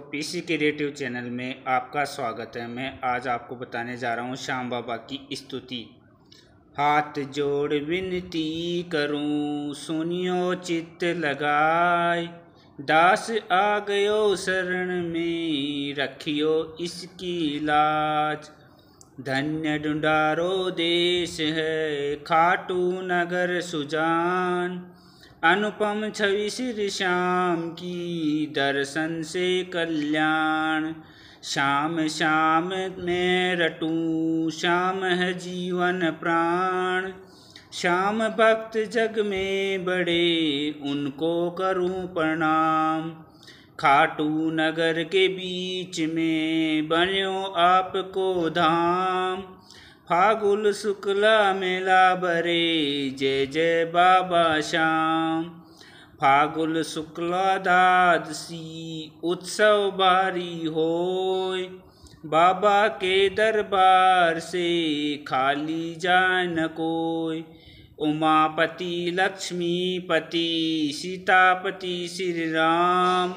PC creative channel में आपका स्वागत है। मैं आज आपको बताने जा रहा हूँ श्याम बाबा की स्तुति। हाथ जोड़ विनती करूँ, सुनियो चित्त लगाए। दास आ गयो शरण में, रखियो इसकी लाज। धन्य डुंडारो देश है, खाटू नगर सुजान। अनुपम छवि श्री श्याम की दर्शन से कल्याण। श्याम श्याम में रटू, श्याम है जीवन प्राण। श्याम भक्त जग में बड़े, उनको करूँ प्रणाम। खाटू नगर के बीच में बनो आपको धाम। फागुल शुक्ला मेला बरे जय जय बाबा श्याम। फागुल शुक्ला दादसी, उत्सव बारी होय। बाबा के दरबार से खाली जाए न कोई उमापति, लक्ष्मीपति, सीतापति, श्री राम।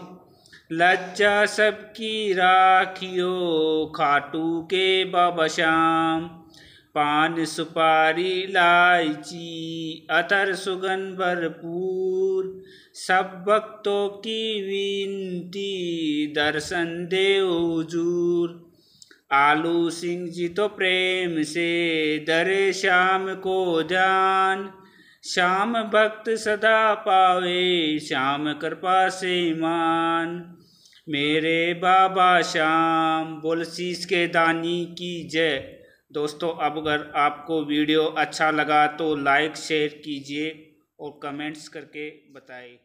लज्जा सबकी राखियो, खाटू के बाबा श्याम। पान सुपारी इलायची अतर सुगंध भरपूर। सब भक्तों की विनती, दर्शन दे हजूर। आलू सिंह जी तो प्रेम से, दरे श्याम को ध्यान श्याम भक्त सदा पावे, श्याम कृपा से मान। मेरे बाबा श्याम, बोल शीश के दानी की जय। दोस्तों, अब अगर आपको वीडियो अच्छा लगा तो लाइक, शेयर कीजिए और कमेंट्स करके बताएँ